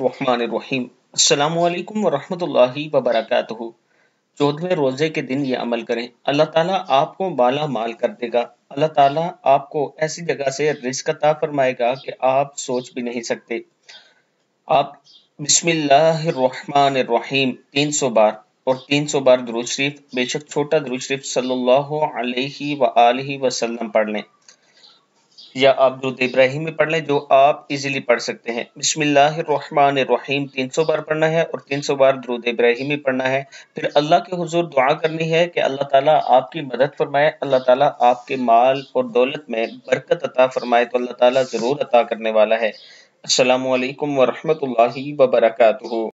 अस्सलाम वरहमतुल्लाहि वबरकातुहू। चौदहवें रोज़े के दिन ये अमल करें। अल्लाह ताला आपको माला माल कर देगा। अल्लाह ताला आपको ऐसी जगह से रिस्क अता फरमाएगा कि आप सोच भी नहीं सकते। आप बिस्मिल्लाहिर्रहमानिर्रहीम तीन सौ बार और तीन सौ बार दुरूद शरीफ, बेशक छोटा दुरूद शरीफ सल्लल्लाहु अलैहि व आलिहि वसल्लम पढ़ लें। या आप दुरूद इब्राहिम में पढ़ लें, जो आप इजीली पढ़ सकते हैं। बिस्मिल्लाहिर्रहमानिर्रहीम 300 बार पढ़ना है और 300 बार दुरूद इब्राहिमी पढ़ना है। फिर अल्लाह के हुजूर दुआ करनी है कि अल्लाह ताला आपकी मदद फरमाए, अल्लाह ताला आपके माल और दौलत में बरकत अता फरमाए तो अल्लाह ताला ज़रूर अता करने वाला है। अस्सलाम वालेकुम व रहमतुल्लाहि व बरकातुहू